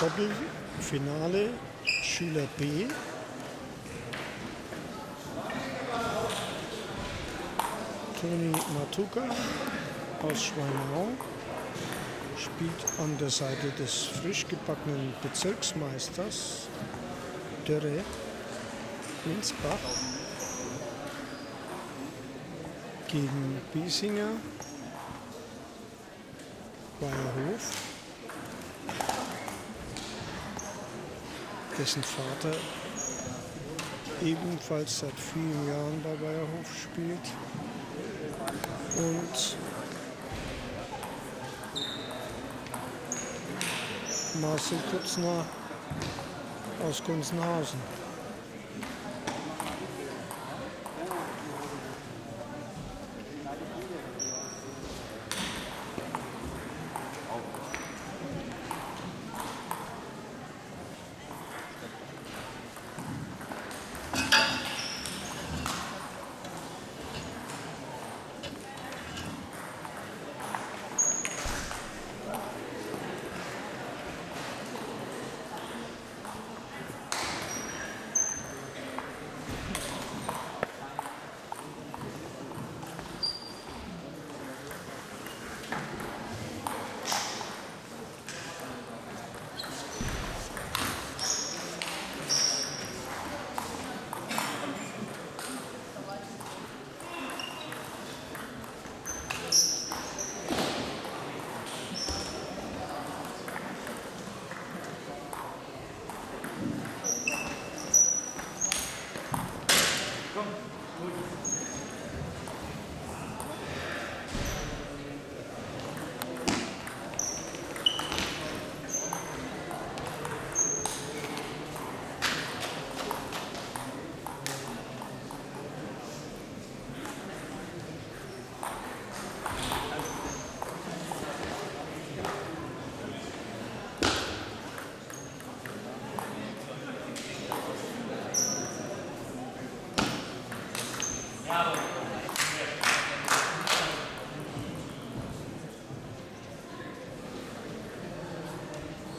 Doppelfinale Schüler B. Toni Matuka aus Schweinau spielt an der Seite des frisch gebackenen Bezirksmeisters Dörre Winsbach gegen Biesinger Weierhof, dessen Vater ebenfalls seit vielen Jahren bei Weierhof spielt und Marcel Kutzner aus Gunzenhausen.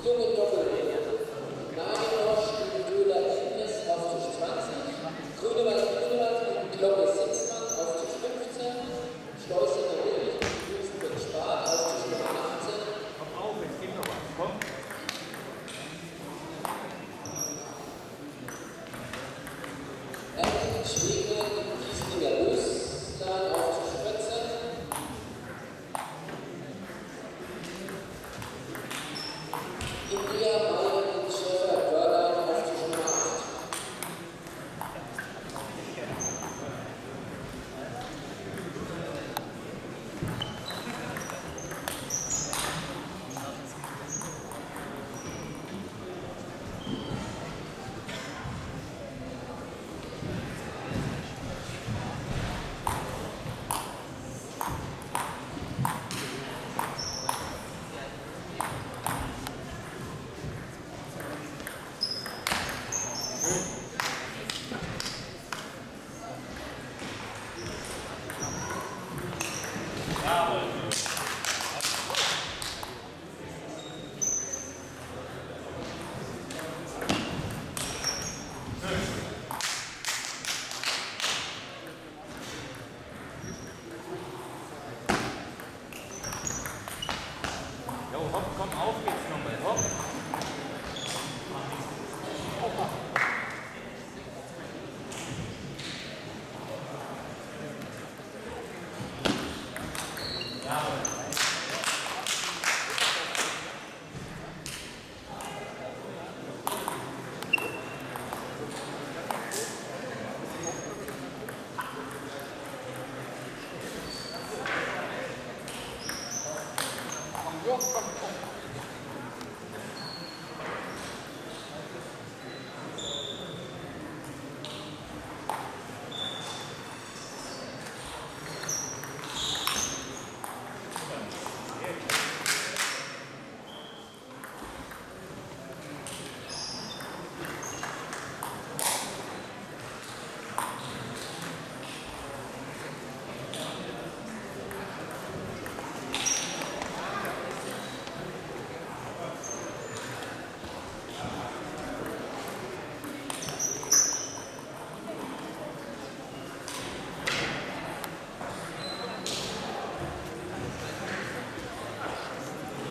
como eu estou Komm auf jetzt nochmal. Hopp. Komm, komm.